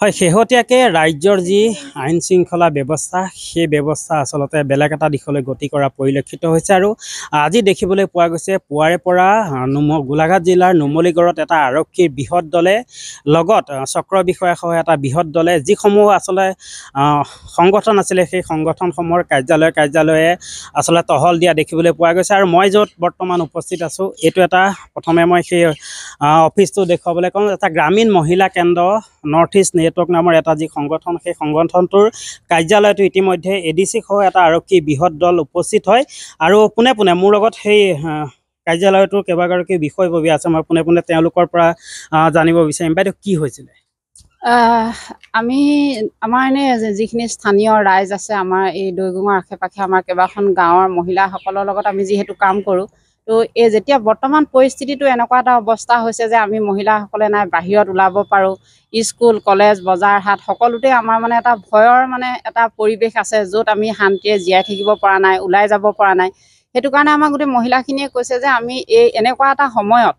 হয় শেহতীয়াকৈ ৰাজ্যৰ যি আইন শৃংখলা ব্যৱস্থা সেই ব্যৱস্থা আচলতে বেলেগ এটা দিশলৈ গতি কৰা পৰিলক্ষিত হৈছে আৰু আজি দেখিবলৈ পোৱা গৈছে পুৱাৰে পৰা নুম গোলাঘাট জিলাৰ নুমলীগড়ত এটা আৰক্ষীৰ বৃহৎ দলে লগত চক্ৰ বিষয়াসহ এটা বৃহৎ দলে যিসমূহ আচলতে সংগঠন আছিলে সেই সংগঠনসমূহৰ কাৰ্যালয়ে কাৰ্যালয়ে আচলতে টহল দিয়া দেখিবলৈ পোৱা গৈছে আৰু মই য'ত বৰ্তমান উপস্থিত আছোঁ এইটো এটা প্ৰথমে মই সেই অফিচটো দেখুৱাবলৈ কওঁ এটা গ্ৰামীণ মহিলা কেন্দ্ৰ নৰ্থ ইষ্ট নেটৱৰ্ক নামৰ এটা যি সংগঠন সেই সংগঠনটোৰ কাৰ্যালয়টো ইতিমধ্যে এ ডি চি সহ এটা আৰক্ষী বৃহৎ দল উপস্থিত হয়। আৰু পোনে পোনে লগত সেই আহ, কাৰ্যালয়টোৰ কেইবাগৰাকী বিষয়ববী আছে মই পোনে পোনে জানিব বিচাৰিম। বাইদেউ কি আহ, আমি আমাৰ এনে যিখিনি স্থানীয় ৰাইজ আছে আমাৰ এই দৈগুঙৰ আশে পাশে আমাৰ কেইবাখন গাঁৱৰ মহিলাসকলৰ লগত আমি যিহেতু কাম কৰোঁ তো এই যেতিয়া বৰ্তমান পৰিস্থিতিটো এনেকুৱা এটা অৱস্থা হৈছে যে আমি মহিলাসকলে নাই বাহিৰত ওলাব পাৰোঁ স্কুল কলেজ বজাৰ হাট সকলোতে আমাৰ মানে এটা ভয়ৰ মানে এটা পৰিৱেশ আছে য'ত আমি শান্তিৰে জীয়াই থাকিব পৰা নাই ওলাই যাব পৰা নাই। সেইটো কাৰণে আমাৰ গোটেই মহিলাখিনিয়ে কৈছে যে আমি এই এনেকুৱা এটা সময়ত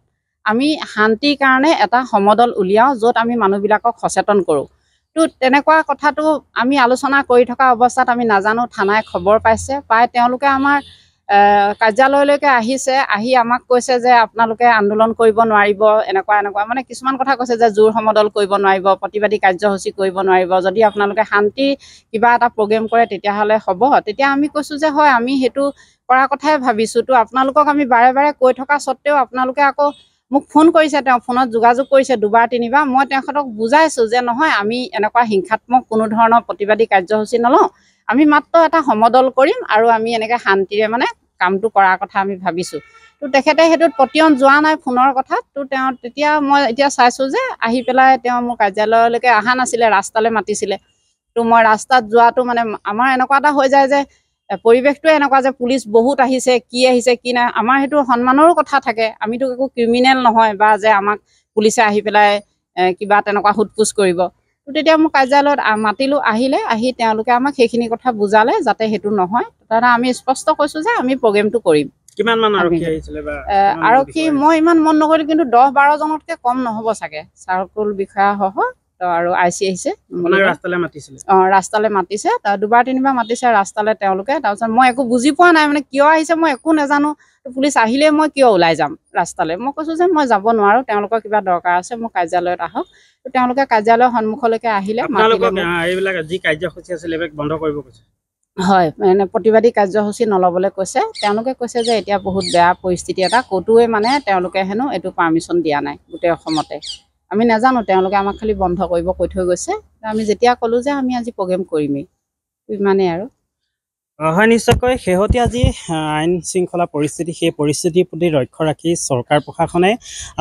আমি শান্তিৰ কাৰণে এটা সমদল উলিয়াওঁ য'ত আমি মানুহবিলাকক সচেতন কৰোঁ। তো তেনেকুৱা কথাটো আমি আলোচনা কৰি থকা অৱস্থাত আমি নাজানো থানাই খবৰ পাইছে পাই তেওঁলোকে আমাৰ কাৰ্যালয়লৈকে আহিছে আহি আমাক কৈছে যে আপোনালোকে আন্দোলন কৰিব নোৱাৰিব এনেকুৱা এনেকুৱা। মানে কিছুমান কথা কৈছে যে জোৰ সমদল কৰিব নোৱাৰিব প্ৰতিবাদী কাৰ্যসূচী কৰিব নোৱাৰিব। যদি আপোনালোকে শান্তি কিবা এটা প্ৰগ্ৰেম কৰে তেতিয়াহ'লে হ'ব। তেতিয়া আমি কৈছোঁ যে হয় আমি সেইটো কৰাৰ কথাই ভাবিছোঁ। তো আপোনালোকক আমি বাৰে বাৰে কৈ থকা স্বত্তেও আপোনালোকে আকৌ মোক ফোন কৰিছে তেওঁ ফোনত যোগাযোগ কৰিছে দুবাৰ তিনিবাৰ। মই তেখেতক বুজাইছোঁ যে নহয় আমি এনেকুৱা হিংসাত্মক কোনো ধৰণৰ প্ৰতিবাদী কাৰ্যসূচী নলওঁ। আমি মাত্ৰ এটা সমদল কৰিম আৰু আমি এনেকৈ শান্তিৰে মানে কামটো কৰাৰ কথা আমি ভাবিছোঁ। তো তেখেতে সেইটোত পতিয়ন যোৱা নাই ফোনৰ কথাত তো তেওঁ তেতিয়া মই এতিয়া চাইছোঁ যে আহি পেলাই তেওঁ মোৰ কাৰ্যালয়লৈকে অহা নাছিলে ৰাস্তালৈ মাতিছিলে। তো মই ৰাস্তাত যোৱাটো মানে আমাৰ এনেকুৱা এটা হৈ যায় যে পৰিৱেশটোৱে এনেকুৱা যে পুলিচ বহুত আহিছে কি আহিছে কি নাই আমাৰ সেইটো সন্মানৰো কথা থাকে। আমিতো একো ক্ৰিমিনেল নহয় বা যে আমাক পুলিচে আহি পেলাই কিবা তেনেকুৱা সোধ পোছ কৰিব। তো তেতিয়া মোৰ কাৰ্যালয়ত মাতিলোঁ আহিলে আহি তেওঁলোকে আমাক সেইখিনি কথা বুজালে যাতে সেইটো নহয়। তাৰপৰা আমি স্পষ্ট কৈছোঁ যে আমি প্ৰগ্ৰেমটো কৰিম। আৰক্ষী মই ইমান মন নকৰিলোঁ কিন্তু দহ বাৰজনতকৈ কম নহ'ব চাগে। চাৰ্কুল বিষয়াসহ আৰু আই চি আহিছে। অঁ ৰাস্তালৈ মাতিছে। দুবাৰ তিনিবাৰ মাতিছে ৰাস্তালৈ তেওঁলোকে। তাৰপিছত মই একো বুজি পোৱা নাই মানে কিয় আহিছে মই একো নাজানো। পুলিচ আহিলে মই কিয় ওলাই যাম ৰাস্তালৈ? মই কৈছোঁ যে মই যাব নোৱাৰোঁ তেওঁলোকৰ কিবা দৰকাৰ আছে মোৰ কাৰ্যালয়ত আহক। তেওঁলোকে কাৰ্যালয়ৰ সন্মুখলৈকে আহিলে হয় মানে প্ৰতিবাদী কাৰ্যসূচী নল'বলৈ কৈছে। তেওঁলোকে কৈছে যে এতিয়া বহুত বেয়া পৰিস্থিতি এটা ক'তোৱে মানে তেওঁলোকে হেনো এইটো পাৰ্মিশ্যন দিয়া নাই গোটেই অসমতে। আমি নাজানো তেওঁলোকে আমাক খালি বন্ধ কৰিব কৈ থৈ গৈছে। আমি যেতিয়া ক'লোঁ যে আমি আজি প্ৰগ্ৰেম কৰিমেই। ইমানেই আৰু হয় নিশ্চয়কৈ। শেহতীয়া যি আইন শৃংখলা পৰিস্থিতি সেই পৰিস্থিতিৰ প্ৰতি লক্ষ্য ৰাখি চৰকাৰ প্ৰশাসনে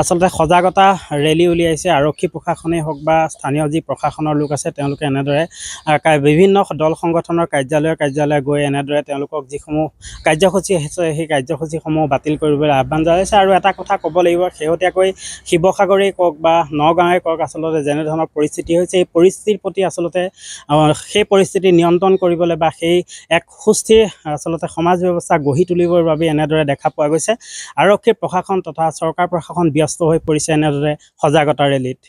আচলতে সজাগতা ৰেলী উলিয়াইছে। আৰক্ষী প্ৰশাসনেই হওক বা স্থানীয় যি প্ৰশাসনৰ লোক আছে তেওঁলোকে এনেদৰে বিভিন্ন দল সংগঠনৰ কাৰ্যালয়ে কাৰ্যালয়ে গৈ এনেদৰে তেওঁলোকক যিসমূহ কাৰ্যসূচী আছে সেই কাৰ্যসূচীসমূহ বাতিল কৰিবলৈ আহ্বান জনাইছে। আৰু এটা কথা ক'ব লাগিব শেহতীয়াকৈ শিৱসাগৰেই কওক বা নগাঁৱে কওক আচলতে যেনেধৰণৰ পৰিস্থিতি হৈছে এই পৰিস্থিতিৰ প্ৰতি আচলতে সেই পৰিস্থিতি নিয়ন্ত্ৰণ কৰিবলৈ বা সেই এক সুস্থিৰ আচলতে সমাজ ব্যৱস্থা গঢ়ি তুলিবৰ বাবে এনেদৰে দেখা পোৱা গৈছে। আৰক্ষী প্ৰশাসন তথা চৰকাৰ প্ৰশাসন ব্যস্ত হৈ পৰিছে এনেদৰে সজাগতা ৰেলীত।